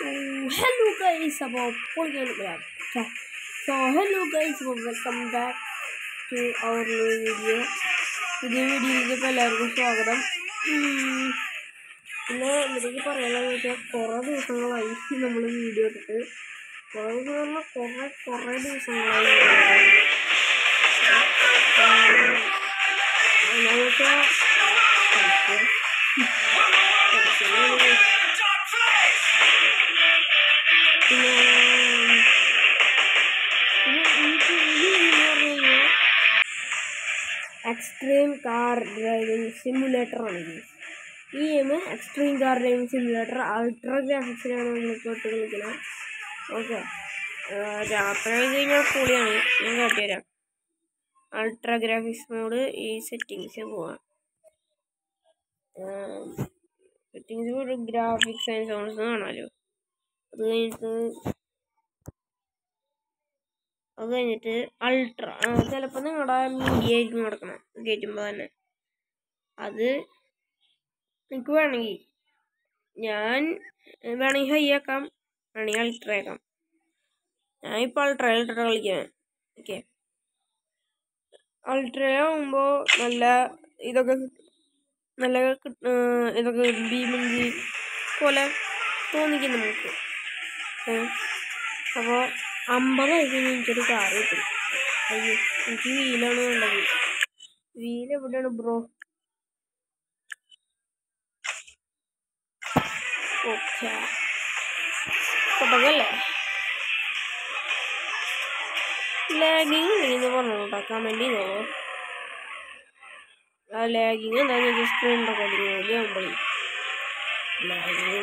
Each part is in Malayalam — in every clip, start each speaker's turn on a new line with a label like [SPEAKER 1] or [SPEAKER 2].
[SPEAKER 1] So, hello guys, അപ്പോൾ പൊളിക്കാൻ സോ ഹലോ ഗൈസ് അപ്പോൾ welcome back to our new video പുതിയ വീഡിയോയിലേക്ക് എല്ലാവർക്കും സ്വാഗതം പിന്നെ ഇതിലേക്ക് പറയാനുള്ളത് വെച്ചാൽ കുറേ ദിവസങ്ങളായി നമ്മൾ വീഡിയോ ഇട്ടിട്ട് കുറേ ദിവസം പറഞ്ഞാൽ കുറേ കുറേ ദിവസങ്ങളായി എന്താണെന്ന് വെച്ചാൽ എക്സ്ട്രീം കാർ ഡ്രൈവിംഗ് സിമുലേറ്റർ ആണ് ഇത്. ഈ game extreme car driving simulator ultra ഗ്രാഫിക്സിലാണ് നമ്മൾക്ക് ഒട്ട് കളിക്കുന്നത് ഓക്കെ. രാത്രി കഴിഞ്ഞാൽ ഞാൻ കാട്ടിത്തരാം അൾട്രാ ഗ്രാഫിക്സ് മോഡ് ഈ സെറ്റിങ്സ് പോവാം. സെറ്റിങ്സ് ഗ്രാഫിക്സ് ആൻഡ് സൗണ്ട്സ് കാണാമല്ലോ അത് കഴിഞ്ഞിട്ട് അത് കഴിഞ്ഞിട്ട് അൾട്ര ചിലപ്പോൾ നിങ്ങളുടെ മീഡിയ ആയിരിക്കും നടക്കണം കയറ്റുമ്പോൾ തന്നെ. അത് എനിക്ക് വേണമെങ്കിൽ ഞാൻ വേണമെങ്കിൽ ഹൈ ആക്കാം വേണമെങ്കിൽ അൾട്ര ആക്കാം. ഞാൻ ഇപ്പോൾ അൾട്ര അൾട്ര കളിക്കാൻ ഓക്കെ അൾട്ര ആകുമ്പോൾ നല്ല ഇതൊക്കെ നല്ല ഇതൊക്കെ ഭീമിന്റെ പോലെ തോന്നിക്കും നമുക്ക്. അപ്പോൾ അമ്പതായി കഴിഞ്ഞാൽ എനിക്കൊരു കാര്യത്തില്ല അയ്യോ എനിക്ക് വീലാണ് വേണ്ടത്. വീൽ എവിടെയാണ് ബ്രോ? ഓക്കെ. തുടങ്ങല്ലേ ലാഗിങ് ഉണ്ടെങ്കിൽ പറഞ്ഞു കേട്ടോ കമന്റ് ലാഗിങ് എന്താണെന്ന് സ്ക്രീൻ റെക്കോർഡിങ് വേണ്ടി ആകുമ്പോഴേ ലാഗിങ്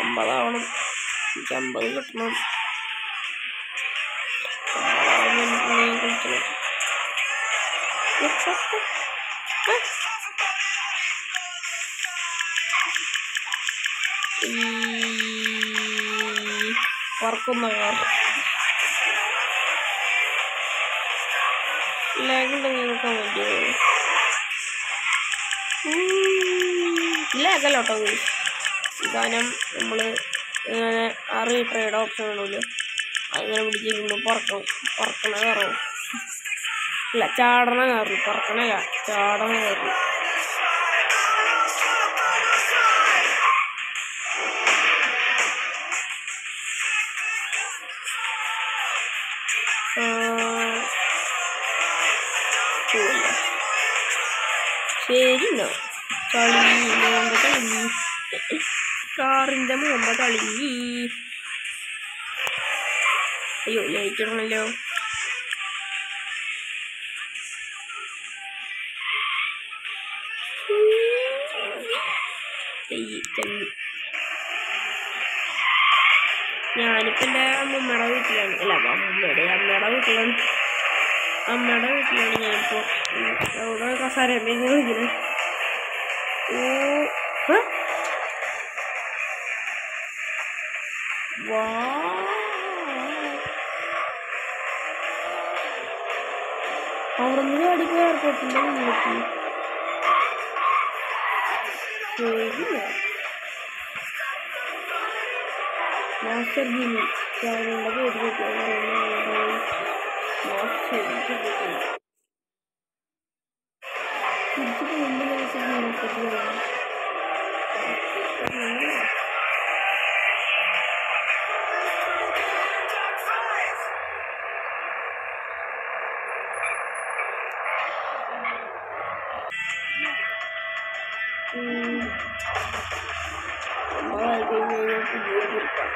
[SPEAKER 1] അമ്പതാവണം. എനിക്ക് അമ്പത് കിട്ടണം. അമ്പതാവുമ്പോൾ എനിക്ക് നീ കളിക്കണം എക്സെപ്റ്റ് ഈ പറക്കുന്ന കാർ ലാഗുണ്ടെങ്കിൽ നോക്കാൻ വേണ്ടി ലാഗല്ല കേട്ടോ സാധനം നമ്മൾ ഇങ്ങനെ ആറ് ട്രേഡ് ഓപ്ഷൻ ആണല്ലോ അങ്ങനെ പിടിച്ചിരിക്കുമ്പോൾ പുറക്കും പുറക്കണ കയറും ഇല്ല ചാടണ കയറും പുറക്കണ ചാടണ കയറി ശരി എന്നാ കളി മോമ്പ കളി. കാറിന്റെ മോമ്പ കളി. അയ്യോ ലൈറ്റ് ഇടണല്ലോ ഞാനിപ്പോൾ എന്റെ അമ്മമ്മയുടെ വീട്ടിലാണ്. അല്ല അമ്മമ്മയുടെ അമ്മയുടെ വീട്ടിലാണ്. അമ്മയുടെ വീട്ടിലാണ് ഞാനിപ്പോൾ അവിടെ കസാര കളിക്കുന്നത് ഓ ഹ? വാ അവിടെ നിന്ന് ചാടിപ്പോയി എയർപോർട്ടിന്റെ മുന്നിലേക്ക് മാസ്റ്റർ കേൾക്കാൻ പറയുന്നത് മാസ്റ്റർ തിരിച്ചു പോകുമ്പോൾ ആയി കഴിഞ്ഞ് കഴിഞ്ഞാൽ പുതിയ കൊടുക്കാം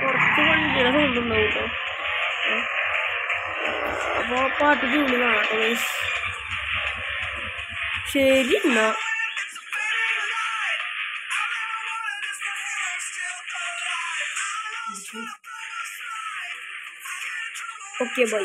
[SPEAKER 1] കുറച്ച് വണ്ടിയുടെ സൗണ്ട് ഉണ്ടാവും കേട്ടോ അപ്പോൾ പാട്ട് ട്യൂണ് കാണാം കേട്ടോ guys. ശരി എന്നാ ഓക്കെ ബൈ